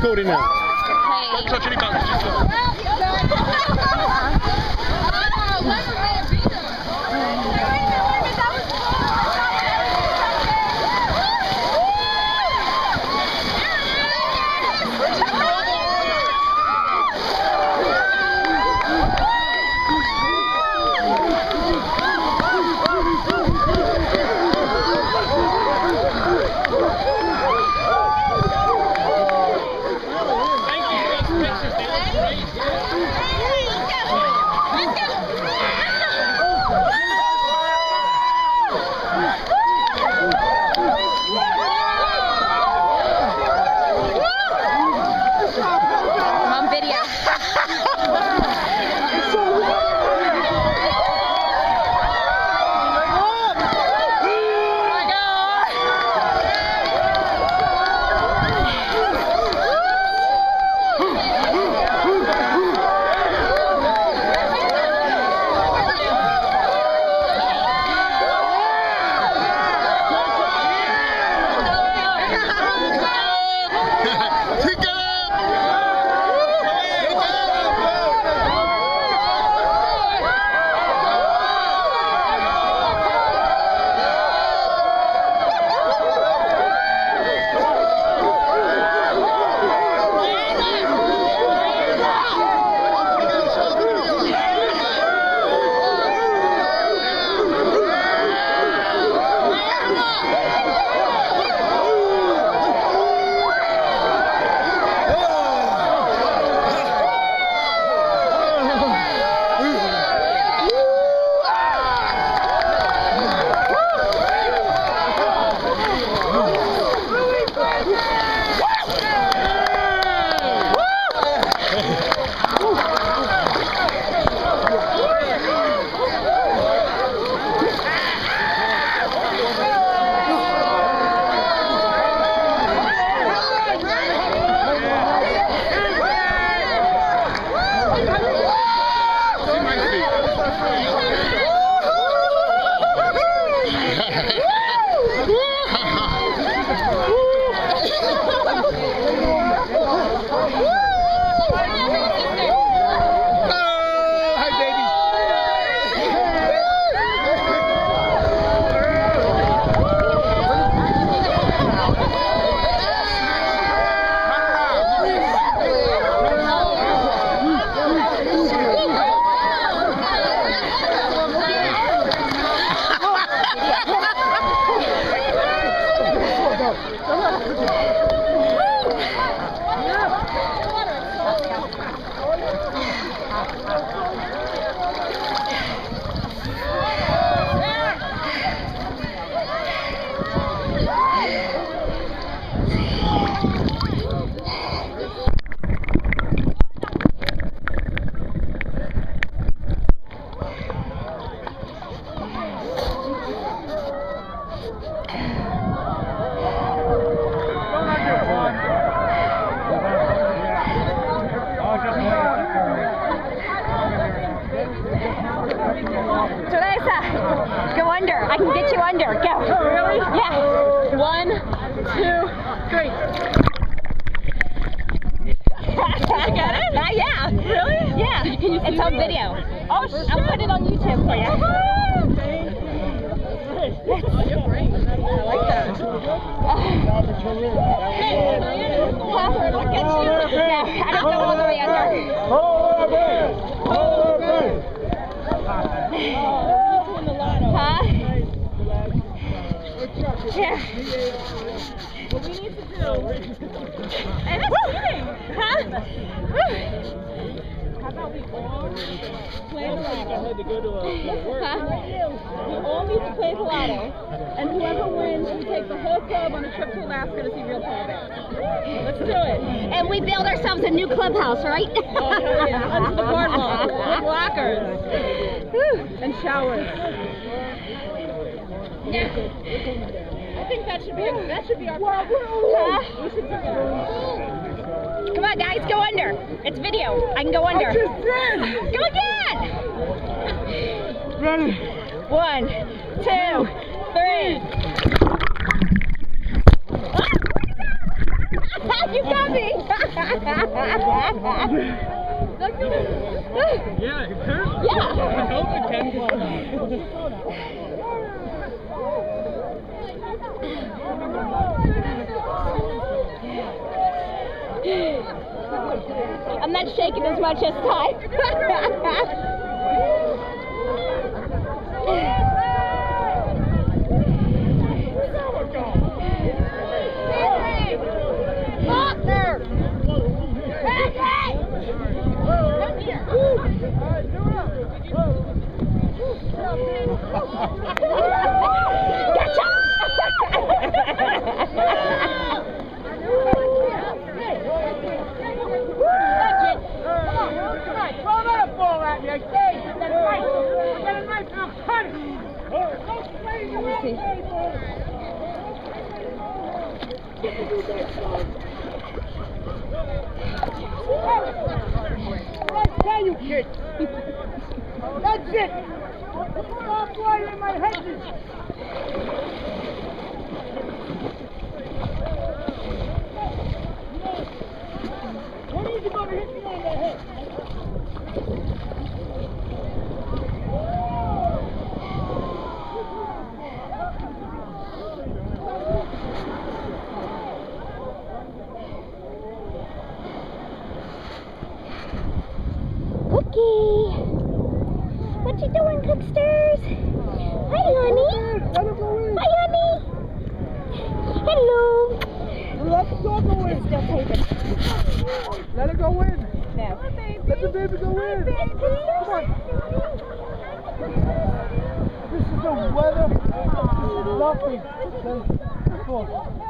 Cody now. Don't touch any buttons. Just listen. Woo! it's on video. Oh, shit. I'll put it on YouTube for you. I like that. I'll you. Yeah, I don't go all the way under. Huh? Yeah. What we need to do. And that's cheating. Huh? We all play the lotto? Huh? We all need to play the lotto. And whoever wins, we take the whole club on a trip to Alaska to see real polar bears. Let's do it. And we build ourselves a new clubhouse, right? Oh, yeah. Under the boardwalk with lockers. And showers. Yeah. I think that should be that should be our huh? We should do that. Come on, guys, go under. It's video. I can go under. Go again. Ready? One, two, three. Ah, you got me. Yeah, it hurt. Yeah. I hope it can. I'm not shaking as much as Ty. That's you kid. That's it. Stop flying in my head. When are you going to hit me on the head? Cookie. What you doing, Cooksters? Hi, honey. Let him go in. Hi, honey. Hello. Let the dog go in. Still taping. Let it go in. No. Let the baby go in. Come on. This is the weather. This is lovely. Okay. Cool.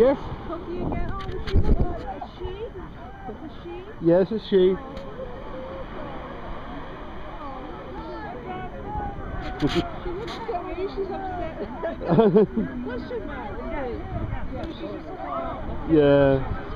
Yes? Cookie again? Oh, is she a she? Is a she? Yes, she. She looks so maybe she's upset. What's she mad? Yeah. Maybe she's just yeah.